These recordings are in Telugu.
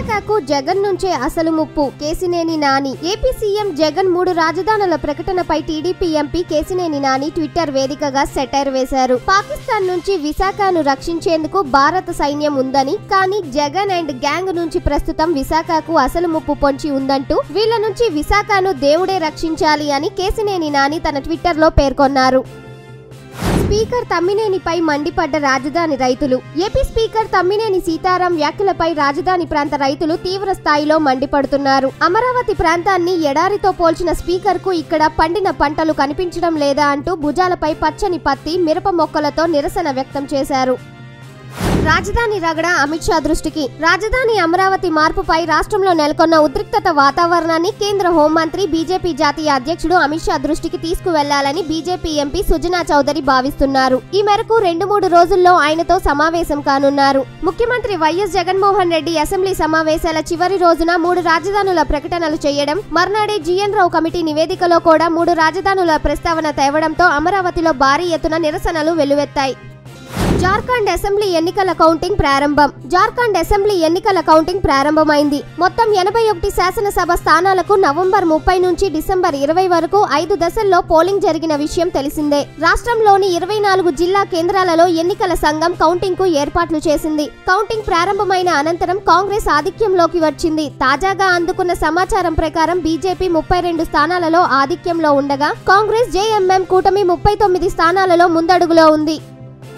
విశాఖకు జగన్ నుంచే అసలు ముప్పు. కేసినేని నాని. ఏపీ సీఎం జగన్ మూడు రాజధానుల ప్రకటనపై TDP MP Kesineni Nani Twitter వేదికగా సెటైర్ వేశారు. పాకిస్తాన్ నుంచి విశాఖను రక్షించేందుకు భారత సైన్యం ఉందని కానీ జగన్ అండ్ గ్యాంగ్ నుంచి ప్రస్తుతం విశాఖకు అసలు ముప్పు పొంచి ఉందంటూ వీళ్ళ నుంచి విశాఖను దేవుడే రక్షించాలి అని కేసినేని నాని తన ట్విట్టర్లో పేర్కొన్నారు. స్పీకర్ తమ్మినేనిపై మండిపడ్డ రాజధాని రైతులు. ఏపీ స్పీకర్ తమ్మినేని సీతారాం వ్యాఖ్యలపై రాజధాని ప్రాంత రైతులు తీవ్ర స్థాయిలో మండిపడుతున్నారు. అమరావతి ప్రాంతాన్ని ఎడారితో పోల్చిన స్పీకర్కు ఇక్కడ పండిన పంటలు కనిపించడం లేదా అంటూ భుజాలపై పచ్చని పత్తి మిరప మొక్కలతో నిరసన వ్యక్తం చేశారు. రాజధాని రగడ అమిత్ షా దృష్టికి. రాజధాని అమరావతి మార్పుపై రాష్ట్రంలో నెలకొన్న ఉద్రిక్తత వాతావరణాన్ని కేంద్ర హోంమంత్రి బీజేపీ జాతీయ అధ్యక్షుడు అమిత్ షా దృష్టికి తీసుకువెళ్ళాలని బీజేపీ ఎంపీ సుజనా చౌదరి భావిస్తున్నారు. ఈ మేరకు రెండు మూడు రోజుల్లో ఆయనతో సమావేశం కానున్నారు. ముఖ్యమంత్రి వైఎస్ జగన్మోహన్ రెడ్డి అసెంబ్లీ సమావేశాల చివరి రోజున మూడు రాజధానుల ప్రకటనలు చేయడం మర్నాడే జీఎన్ రావు కమిటీ నివేదికలో కూడా మూడు రాజధానుల ప్రస్తావన తేవడంతో అమరావతిలో భారీ ఎత్తున నిరసనలు వెల్లువెత్తాయి. జార్ఖండ్ అసెంబ్లీ ఎన్నికల కౌంటింగ్ ప్రారంభం. జార్ఖండ్ అసెంబ్లీ ఎన్నికల కౌంటింగ్ ప్రారంభమైంది. మొత్తం ఎనభై ఒకటి శాసనసభ స్థానాలకు నవంబర్ ముప్పై నుంచి డిసెంబర్ ఇరవై వరకు ఐదు దశల్లో పోలింగ్ జరిగిన విషయం తెలిసిందే. రాష్ట్రంలోని ఇరవై నాలుగు జిల్లా కేంద్రాలలో ఎన్నికల సంఘం కౌంటింగ్కు ఏర్పాట్లు చేసింది. కౌంటింగ్ ప్రారంభమైన అనంతరం కాంగ్రెస్ ఆధిక్యంలోకి వచ్చింది. తాజాగా అందుకున్న సమాచారం ప్రకారం బీజేపీ ముప్పై రెండు స్థానాలలో ఆధిక్యంలో ఉండగా కాంగ్రెస్ జేఎంఎం కూటమి ముప్పై తొమ్మిది స్థానాలలో ముందడుగులో ఉంది.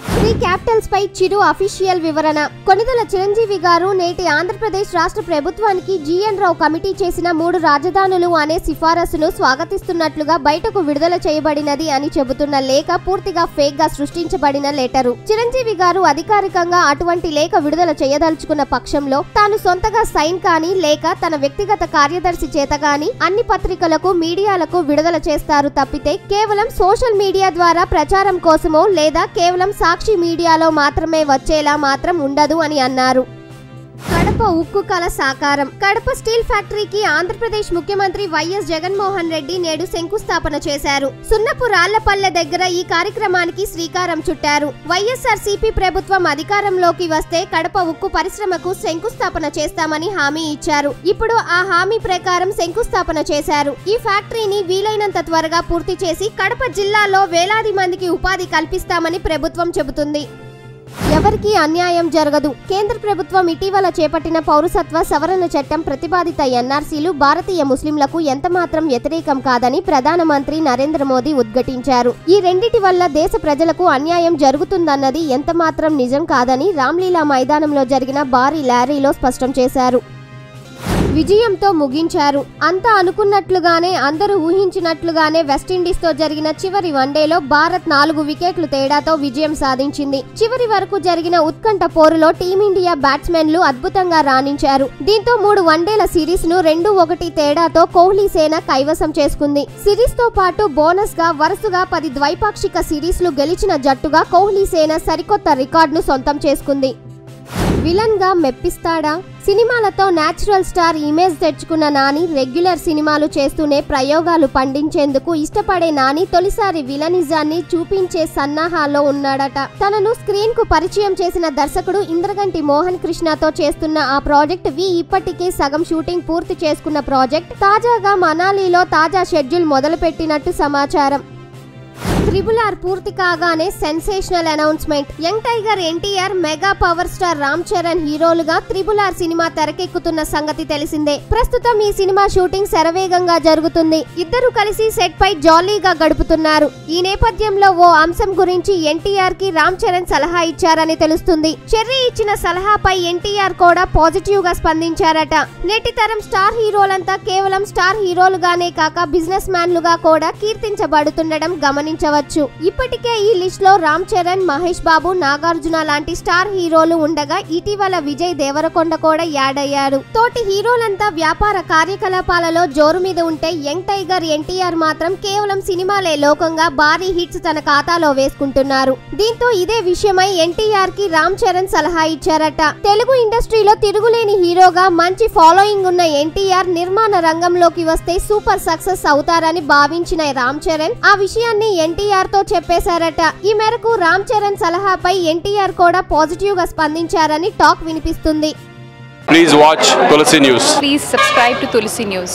శ్రీ క్యాపిటల్స్ పై చిరు అఫీషియల్ వివరణ. కొనిదల చిరంజీవి గారు నేటి ఆంధ్రప్రదేశ్ రాష్ట్ర ప్రభుత్వానికి జీఎన్ రావు కమిటీ చేసిన మూడు రాజధానులు అనే సిఫారసును స్వాగతిస్తున్నట్లుగా బయటకు విడుదల చేయబడినది అని చెబుతున్న లేఖ పూర్తిగా ఫేక్గా సృష్టించబడిన లెటరు. చిరంజీవి గారు అధికారికంగా అటువంటి లేఖ విడుదల చేయదలుచుకున్న పక్షంలో తాను సొంతగా సైన్ కానీ లేక తన వ్యక్తిగత కార్యదర్శి చేత గాని అన్ని పత్రికలకు మీడియాలకు విడుదల చేస్తారు తప్పితే కేవలం సోషల్ మీడియా ద్వారా ప్రచారం కోసమో లేదా కేవలం సాక్షి మీడియాలో మాత్రమే వచ్చేలా మాత్రం ఉండదు అని అన్నారు. కడప ఉక్కు కల సాకారం. కడప స్టీల్ ఫ్యాక్టరీకి ఆంధ్రప్రదేశ్ ముఖ్యమంత్రి వైఎస్ జగన్మోహన్ రెడ్డి నేడు శంకుస్థాపన చేశారు. సున్నపు రాళ్ళపల్లె దగ్గర ఈ కార్యక్రమానికి శ్రీకారం చుట్టారు. వైఎస్ఆర్ సిపి ప్రభుత్వం అధికారంలోకి వస్తే కడప ఉక్కు పరిశ్రమకు శంకుస్థాపన చేస్తామని హామీ ఇచ్చారు. ఇప్పుడు ఆ హామీ ప్రకారం శంకుస్థాపన చేశారు. ఈ ఫ్యాక్టరీని వీలైనంత త్వరగా పూర్తి చేసి కడప జిల్లాలో వేలాది మందికి ఉపాధి కల్పిస్తామని ప్రభుత్వం చెబుతుంది. ఎవరికీ అన్యాయం జరగదు. కేంద్ర ప్రభుత్వం ఇటీవల చేపట్టిన పౌరసత్వ సవరణ చట్టం ప్రతిపాదిత ఎన్ఆర్సీలు భారతీయ ముస్లింలకు ఎంతమాత్రం వ్యతిరేకం కాదని ప్రధానమంత్రి నరేంద్ర మోదీ ఉద్ఘటించారు. ఈ రెండిటి వల్ల దేశ ప్రజలకు అన్యాయం జరుగుతుందన్నది ఎంతమాత్రం నిజం కాదని రామ్లీలా మైదానంలో జరిగిన భారీ ల్యారీలో స్పష్టం చేశారు. విజయంతో ముగించారు. అంతా అనుకున్నట్లుగానే అందరూ ఊహించినట్లుగానే వెస్టిండీస్తో జరిగిన చివరి వన్డేలో భారత్ నాలుగు వికెట్లు తేడాతో విజయం సాధించింది. చివరి వరకు జరిగిన ఉత్కంఠ పోరులో టీమిండియా బ్యాట్స్మెన్లు అద్భుతంగా రాణించారు. దీంతో మూడు వన్డేల సిరీస్ను రెండు ఒకటి తేడాతో కోహ్లీ సేన కైవసం చేసుకుంది. సిరీస్తో పాటు బోనస్గా వరుసగా పది ద్వైపాక్షిక సిరీస్లు గెలిచిన జట్టుగా కోహ్లీ సేన సరికొత్త రికార్డును సొంతం చేసుకుంది. విలన్గా మెప్పిస్తాడా? సినిమాలతో న్యాచురల్ స్టార్ ఇమేజ్ తెచ్చుకున్న నాని రెగ్యులర్ సినిమాలు చేస్తూనే ప్రయోగాలు పండించేందుకు ఇష్టపడే నాని తొలిసారి విలనిజాన్ని చూపించే సన్నాహాల్లో ఉన్నాడట. తనను స్క్రీన్కు పరిచయం చేసిన దర్శకుడు ఇంద్రగంటి మోహన్ కృష్ణతో చేస్తున్న ఆ ప్రాజెక్ట్ వి ఇప్పటికే సగం షూటింగ్ పూర్తి చేసుకున్న ప్రాజెక్ట్ తాజాగా మనాలిలో తాజా షెడ్యూల్ మొదలుపెట్టినట్టు సమాచారం. త్రిబుల్ ఆర్ పూర్తి కాగానే sensational announcement. Young tiger NTR mega power star Ram Charan హీరోలుగా త్రిబుల్ ఆర్ సినిమా తెరకెక్కుతున్న సంగతి తెలిసిందే. ప్రస్తుతం ఈ సినిమా షూటింగ్ శరవేగంగా జరుగుతుంది. ఇద్దరు కలిసి సెట్ పై జాలీగా గడుపుతున్నారు. ఈ నేపథ్యంలో ఓ అంశం గురించి ఎన్టీఆర్కి రామ్ చరణ్ సలహా ఇచ్చారని తెలుస్తుంది. చెర్రీ ఇచ్చిన సలహాపై ఎన్టీఆర్ కూడా పాజిటివ్గా స్పందించారట. నేటి తరం స్టార్ హీరోలంతా కేవలం స్టార్ హీరోలుగానే కాక బిజినెస్ మ్యాన్లుగా కూడా కీర్తించబడుతుండడం గమనించవచ్చు. ఇప్పటికే ఈ లిస్ట్లో రామ్ చరణ్ మహేష్ బాబు నాగార్జున లాంటి స్టార్ హీరోలు ఉండగా ఇటీవల విజయ్ దేవరకొండ కూడా యాడ్ అయ్యాడు తోటి హీరోలంతా వ్యాపార కార్యకలాపాలలో జోరు మీద ఉంటే యంగ్ టైగర్ ఎన్టీఆర్ మాత్రం కేవలం సినిమాలే లోకంగా భారీ హిట్స్ తన ఖాతాలో వేసుకుంటున్నారు. దీంతో ఇదే విషయమై ఎన్టీఆర్కి రామ్ చరణ్ సలహా ఇచ్చారట. తెలుగు ఇండస్ట్రీలో తిరుగులేని హీరోగా మంచి ఫాలోయింగ్ ఉన్న ఎన్టీఆర్ నిర్మాణ రంగంలోకి వస్తే సూపర్ సక్సెస్ అవుతారని భావించిన రామ్ చరణ్ ఆ విషయాన్ని ఎన్టీఆర్ తో చెప్పేశారట ఈ మేరకు రామ్ చరణ్ సలహాపై ఎన్టీఆర్ కూడా పాజిటివ్గా స్పందించారని టాక్ వినిపిస్తుంది Please watch Tulsi News. Please subscribe to Tulsi News.